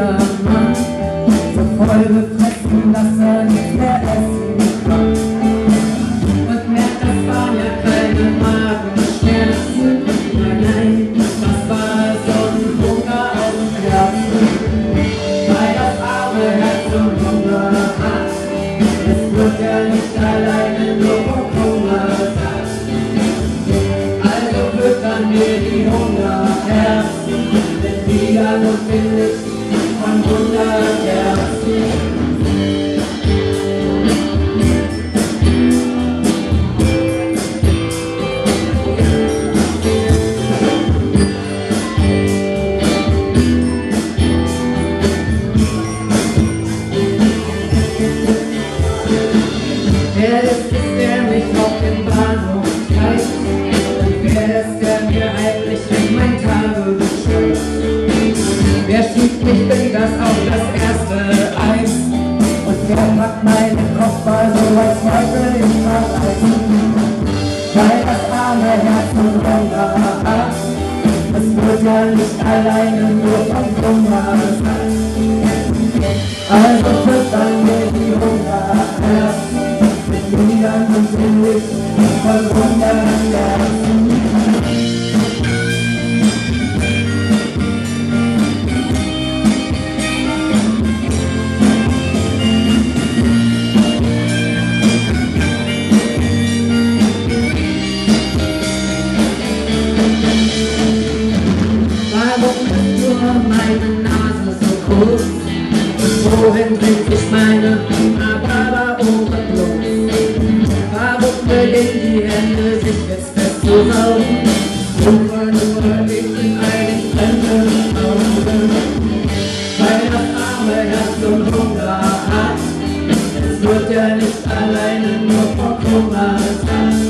jedermann so voll befressen, dass er nicht mehr essen kann. Und merkt, das waren ja keine Magenschmerzen, nein, das war so ein Hunger auf dem Herzen, weil das arme Herz so Hunger hat. Es wird ja nicht alleine nur vom Hunger satt. Also füttern wir die Hungerherzen mit Wiegern und Milch von I'm Mich denn das auf das erste Eis? Und wer packt meine Koffer so als Teufel in Paradies? Weil das arme Herz nun Hunger hat. Es wird ja nicht alleine nur vom Hunger satt. Also füttern wir die Hungerherzen mit Liedern und Milch voll Hungerherzen. meine Nase so kurz? Und wohin bringt mich meine Ababa ohne bloß? Warum bewegen die Hände sich jetzt festzusaugen? Nur, nur, ich bin eigentlich fremden Augen. Weil das arme Herz und Hunger hat, es wird ja nicht alleine nur vom Kummer satt.